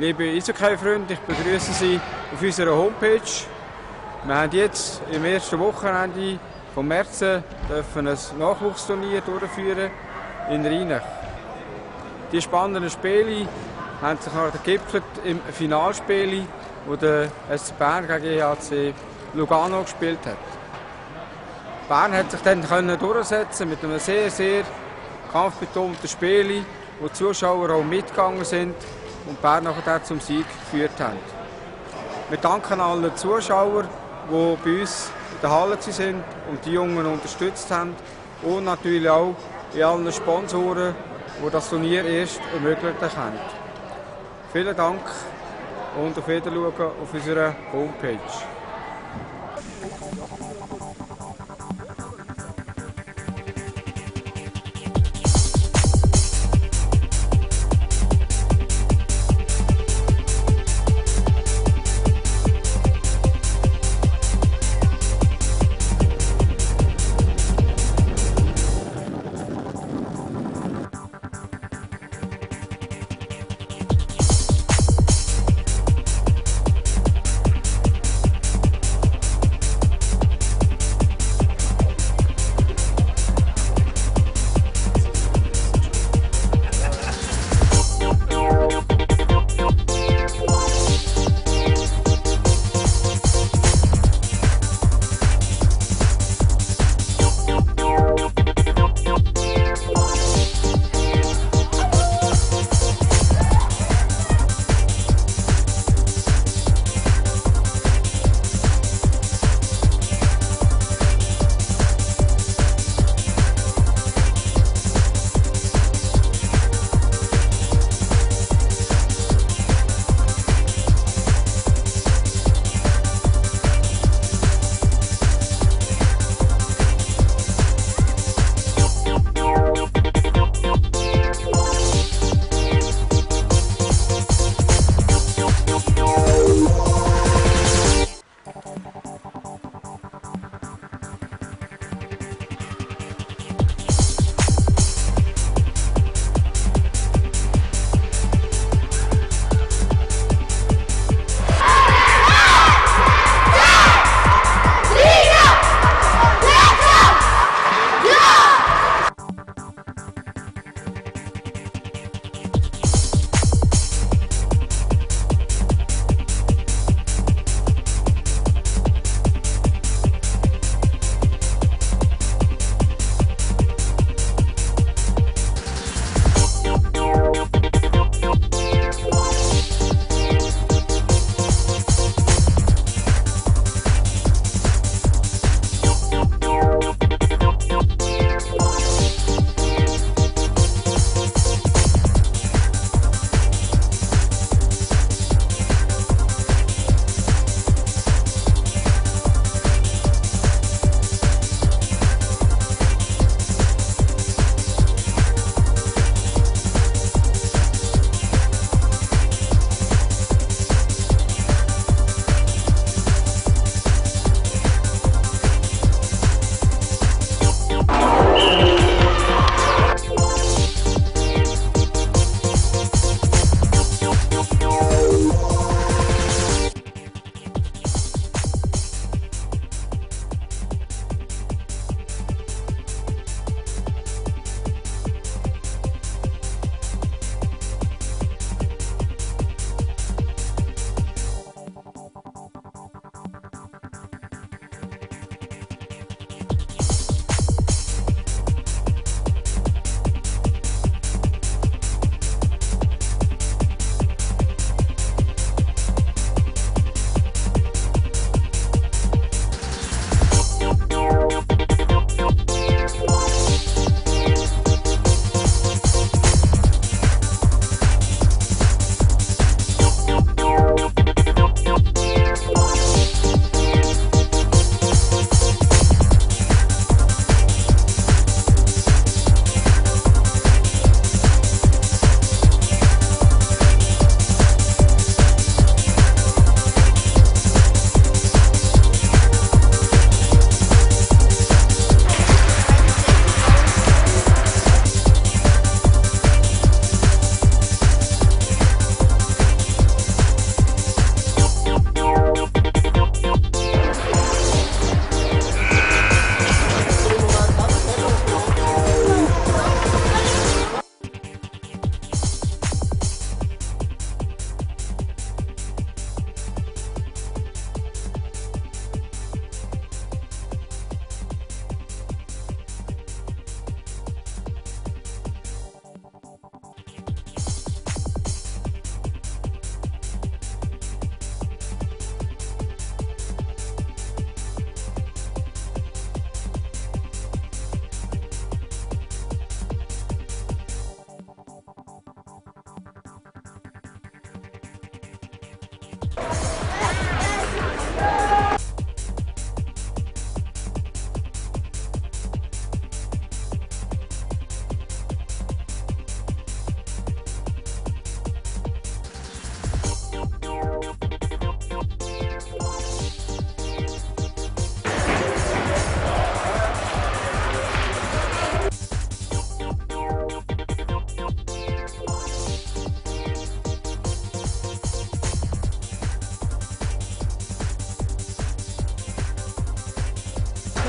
Liebe Eishockey-Freunde, ich begrüße Sie auf unserer Homepage. Wir haben jetzt im ersten Wochenende vom März ein Nachwuchsturnier durchführen in Rheinach. Die spannenden Spiele haben sich gegipfelt im Finalspiel, wo der SC Bern gegen EHC Lugano gespielt hat. Bern hat sich dann können durchsetzen mit einem sehr, sehr kampfbetonten Spiel, wo die Zuschauer auch mitgegangen sind und Bern nachher zum Sieg geführt haben. Wir danken allen Zuschauern, die bei uns in der Halle waren und die Jungen unterstützt haben und natürlich auch allen Sponsoren, die das Turnier erst ermöglicht haben. Vielen Dank und auf Wiedersehen auf unserer Homepage.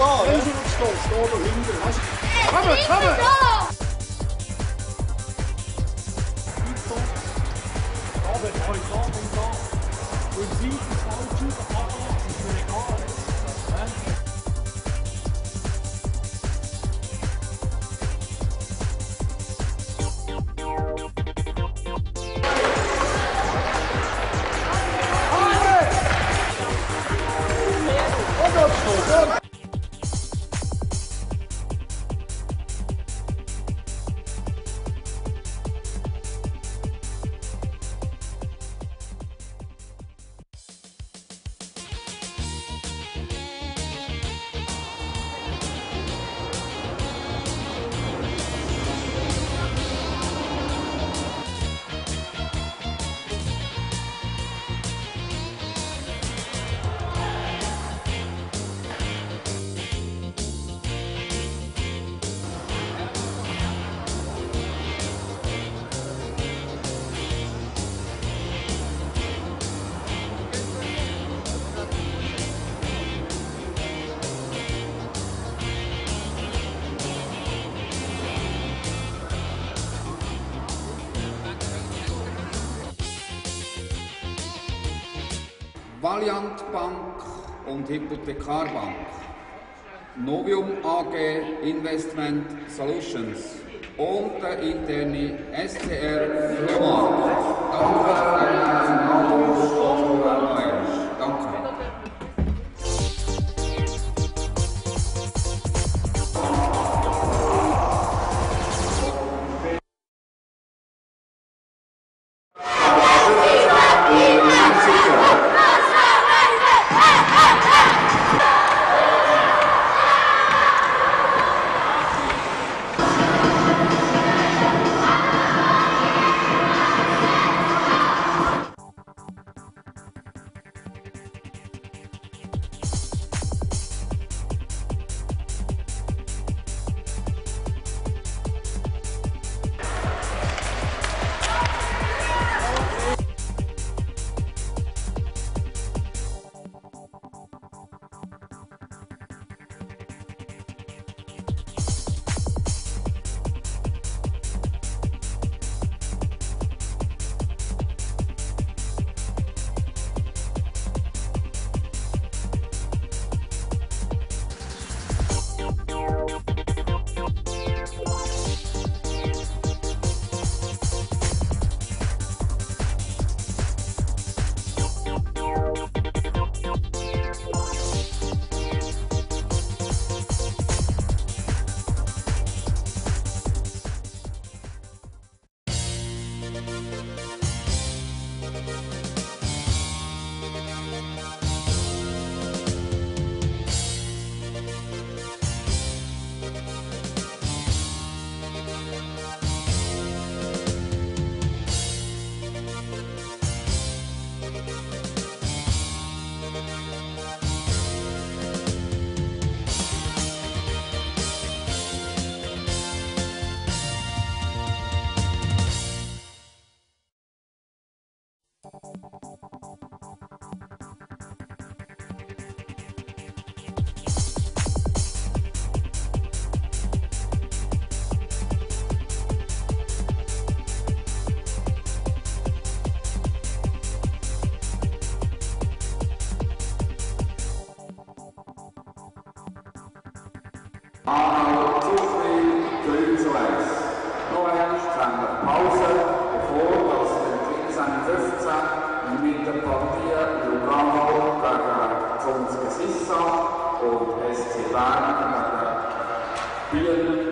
올라. 연습 스톱, 스톱을 힘들 하시. 네, 가면, 가면. Valiant Bank und Hypothekarbank. Novium AG Investment Solutions und der interne SCR Flohmarkt. Danke, Herr Nationalrat gegen Biel